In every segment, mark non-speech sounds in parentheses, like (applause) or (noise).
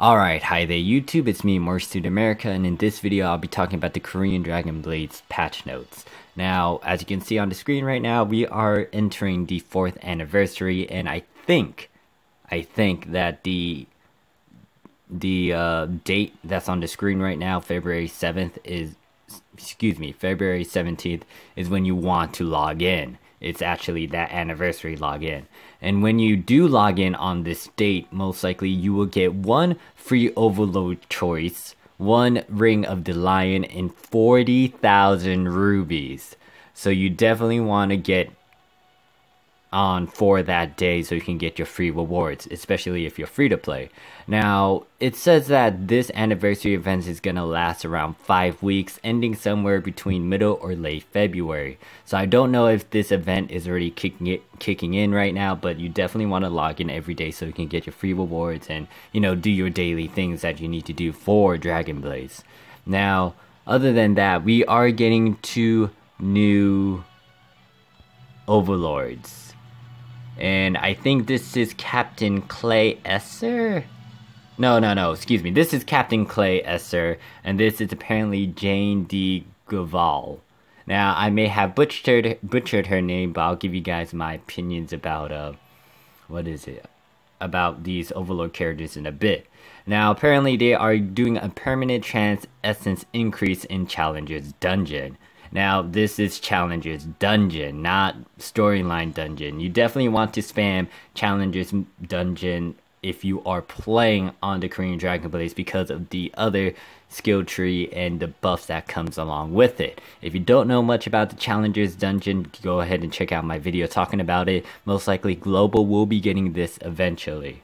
Alright, hi there YouTube, it's me, Morphsuit America, and in this video I'll be talking about the Korean Dragon Blaze patch notes. Now, as you can see on the screen right now, we are entering the 4th anniversary, and I think, I think that the the uh, date that's on the screen right now, February 7th, is, excuse me, February 17th, is when you want to log in it's actually that anniversary login. And when you do log in on this date, most likely you will get one free overlord choice, one ring of the lion, and 40,000 rubies. So you definitely want to get on for that day so you can get your free rewards, especially if you're free to play. Now, it says that this anniversary event is going to last around 5 weeks, ending somewhere between middle or late February. So I don't know if this event is already kicking it kicking in right now, but you definitely want to log in every day so you can get your free rewards and, you know, do your daily things that you need to do for Dragon Blaze. Now, other than that, we are getting two new overlords and I think this is Captain Clay Esser? No, no, no, excuse me. This is Captain Clay Esser, and this is apparently Jane D. Gaval. Now, I may have butchered butchered her name, but I'll give you guys my opinions about uh, what is it? About these Overlord characters in a bit. Now, apparently, they are doing a permanent chance essence increase in Challenger's dungeon. Now, this is Challenger's Dungeon, not Storyline Dungeon. You definitely want to spam Challenger's Dungeon if you are playing on the Korean Dragon Blaze because of the other skill tree and the buff that comes along with it. If you don't know much about the Challenger's Dungeon, go ahead and check out my video talking about it. Most likely Global will be getting this eventually.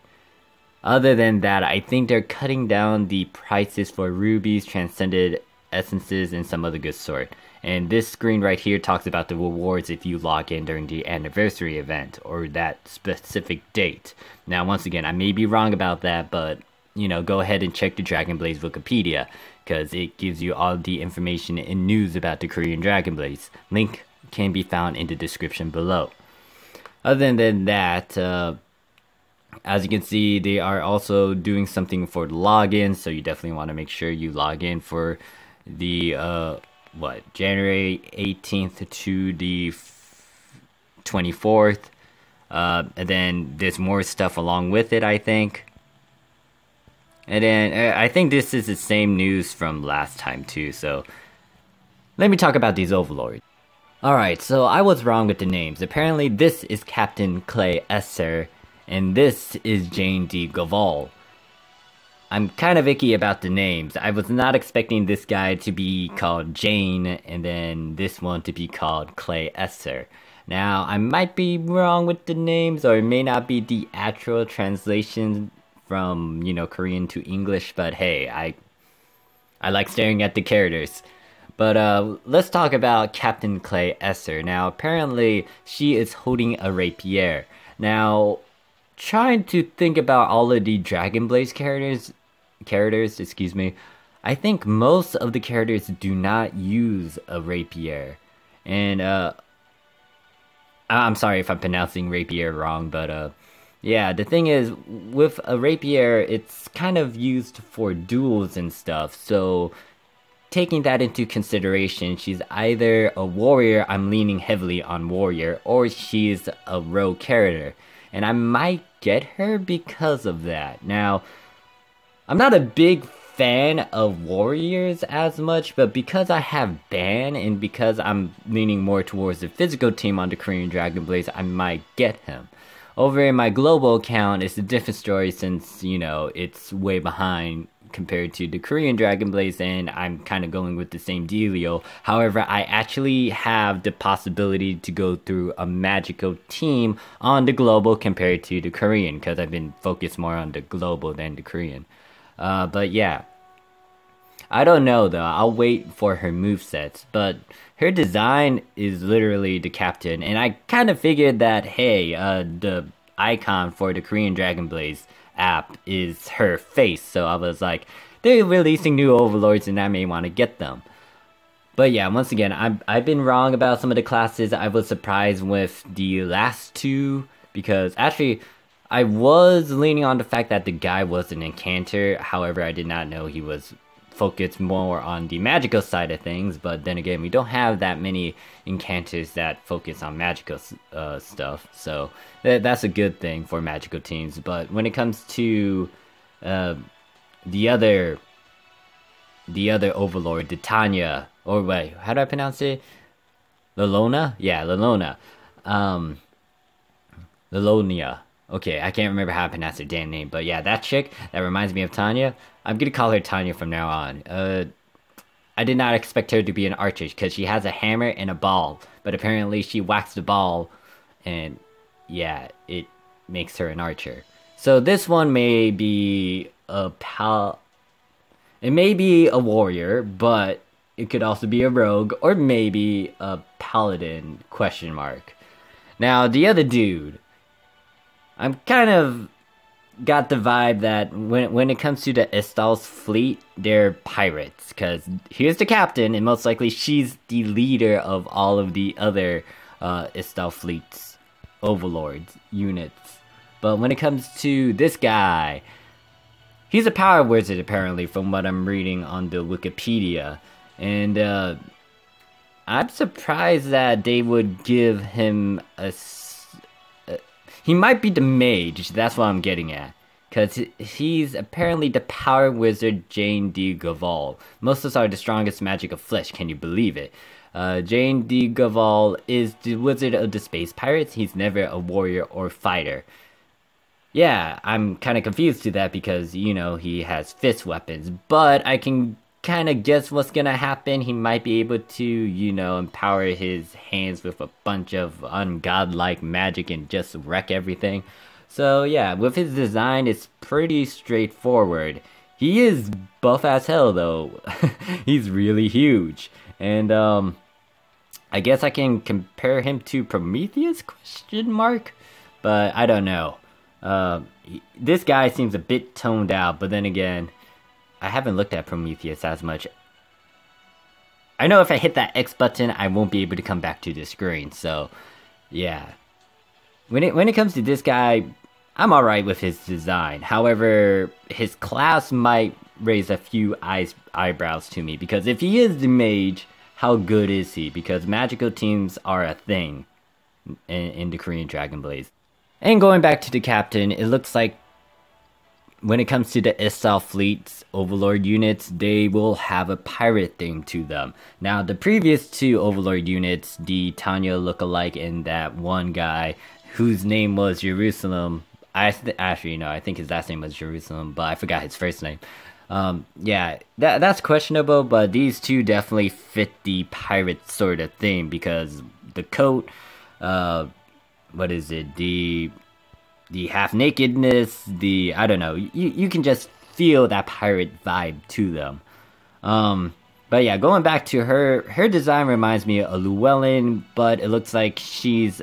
Other than that, I think they're cutting down the prices for rubies, transcended essences, and some other good sort. And this screen right here talks about the rewards if you log in during the anniversary event or that specific date. Now, once again, I may be wrong about that, but you know, go ahead and check the Dragon Blaze Wikipedia because it gives you all the information and news about the Korean Dragon Blaze. Link can be found in the description below. Other than that, uh, as you can see, they are also doing something for the login, so you definitely want to make sure you log in for the uh, what January 18th to the 24th. Uh, and then there's more stuff along with it, I think. And then uh, I think this is the same news from last time too. So let me talk about these overlords. Alright, so I was wrong with the names. Apparently this is Captain Clay Esser and this is Jane D. Gaval. I'm kind of icky about the names. I was not expecting this guy to be called Jane and then this one to be called Clay Esser. Now, I might be wrong with the names or it may not be the actual translation from, you know, Korean to English, but hey, I I like staring at the characters. But uh, let's talk about Captain Clay Esser. Now, apparently, she is holding a rapier. Now, trying to think about all of the Dragon Blaze characters, characters, excuse me, I think most of the characters do not use a rapier. And uh I'm sorry if I'm pronouncing rapier wrong, but uh yeah, the thing is with a rapier it's kind of used for duels and stuff. So taking that into consideration, she's either a warrior, I'm leaning heavily on warrior, or she's a rogue character. And I might get her because of that. Now, I'm not a big fan of Warriors as much, but because I have Ban and because I'm leaning more towards the physical team on the Korean Dragon Blaze, I might get him. Over in my global account, it's a different story since, you know, it's way behind compared to the Korean Dragon Blaze, and I'm kind of going with the same dealio. However, I actually have the possibility to go through a magical team on the global compared to the Korean, because I've been focused more on the global than the Korean. Uh, but yeah. I don't know though, I'll wait for her move sets, but her design is literally the captain, and I kind of figured that, hey, uh, the icon for the Korean Dragon Blaze app is her face, so I was like, they're releasing new overlords and I may want to get them. But yeah, once again, I've, I've been wrong about some of the classes. I was surprised with the last two, because actually, I was leaning on the fact that the guy was an incanter. However, I did not know he was focused more on the magical side of things. But then again, we don't have that many incanters that focus on magical uh, stuff. So th- that's a good thing for magical teams. But when it comes to uh, the other, the other overlord, Titania, or wait, how do I pronounce it? Lolona? Yeah, Lolona. Um, Lolonia. Okay, I can't remember how to pronounce her damn name, but yeah, that chick that reminds me of Tanya. I'm gonna call her Tanya from now on. Uh, I did not expect her to be an archer because she has a hammer and a ball, but apparently she whacks the ball, and yeah, it makes her an archer. So this one may be a pal. It may be a warrior, but it could also be a rogue or maybe a paladin question mark. Now the other dude, I'm kind of got the vibe that when when it comes to the Ista's fleet, they're pirates. Cause here's the captain, and most likely she's the leader of all of the other uh, Ista fleets, overlords, units. But when it comes to this guy, he's a power wizard apparently, from what I'm reading on the Wikipedia, and uh, I'm surprised that they would give him a he might be the mage, that's what I'm getting at. Because he's apparently the power wizard Jane de Gaval. Most of us are the strongest magic of flesh, can you believe it? Uh, Jane de Gaval is the wizard of the space pirates. He's never a warrior or fighter. Yeah, I'm kind of confused to that because, you know, he has fist weapons. But I can kind of guess what's gonna happen. He might be able to, you know, empower his hands with a bunch of ungodlike magic and just wreck everything. So yeah, with his design, it's pretty straightforward. He is buff as hell though. (laughs) He's really huge, and um, I guess I can compare him to Prometheus? Question mark, but I don't know. Uh, this guy seems a bit toned out, but then again I haven't looked at Prometheus as much. I know if I hit that X button, I won't be able to come back to the screen. So, yeah. When it when it comes to this guy, I'm alright with his design. However, his class might raise a few eyes eyebrows to me because if he is the mage, how good is he? Because magical teams are a thing in, in the Korean Dragon Blaze. And going back to the captain, it looks like when it comes to the Ista fleet's Overlord units, they will have a pirate theme to them. Now, the previous two Overlord units, the Tanya lookalike and that one guy whose name was Jerusalem, I actually no, I think his last name was Jerusalem, but I forgot his first name. Um, yeah, that that's questionable, but these two definitely fit the pirate sort of theme because the coat, uh, what is it? The the half nakedness, the I don't know, you you can just feel that pirate vibe to them. Um, but yeah, going back to her, her design reminds me of Llewellyn, but it looks like she's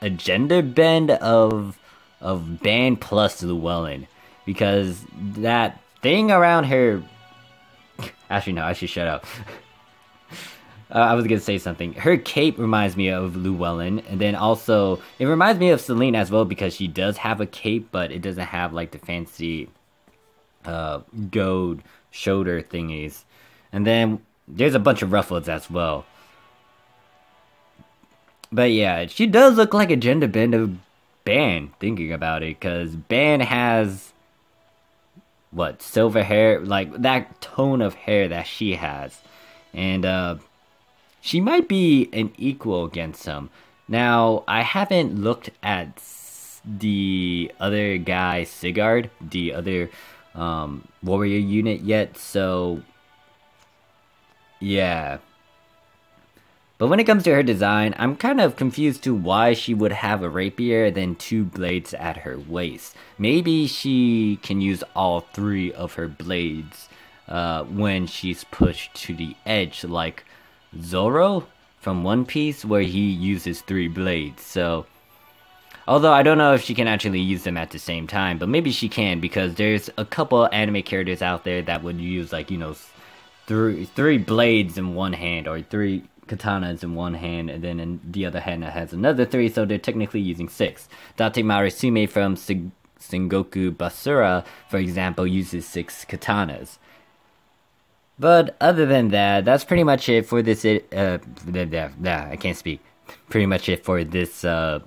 a gender bend of of Ban plus Llewellyn because that thing around her. (laughs) Actually, no, I should shut up. (laughs) Uh, I was gonna say something. Her cape reminds me of Llewellyn, and then also it reminds me of Selene as well because she does have a cape, but it doesn't have like the fancy uh, gold shoulder thingies. And then there's a bunch of ruffles as well. But yeah, she does look like a gender bend of Ban, thinking about it, because Ban has what silver hair, like that tone of hair that she has, and uh, she might be an equal against him. Now, I haven't looked at the other guy, Sigard, the other um, warrior unit yet, so yeah. But when it comes to her design, I'm kind of confused to why she would have a rapier than two blades at her waist. Maybe she can use all three of her blades uh, when she's pushed to the edge, like Zoro from One Piece where he uses three blades. So, although I don't know if she can actually use them at the same time, but maybe she can because there's a couple anime characters out there that would use like you know three three blades in one hand or three katanas in one hand, and then in the other hand it has another three, so they're technically using six. Date Masamune from Sengoku Basara, for example, uses six katanas. But other than that, that's pretty much it for this. Uh, I can't speak. Pretty much it for this uh,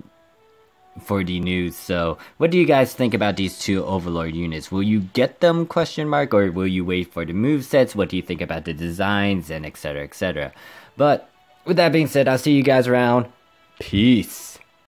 for the news. So, what do you guys think about these two Overlord units? Will you get them? Question mark, or will you wait for the move sets? What do you think about the designs and etc. etc. But with that being said, I'll see you guys around. Peace.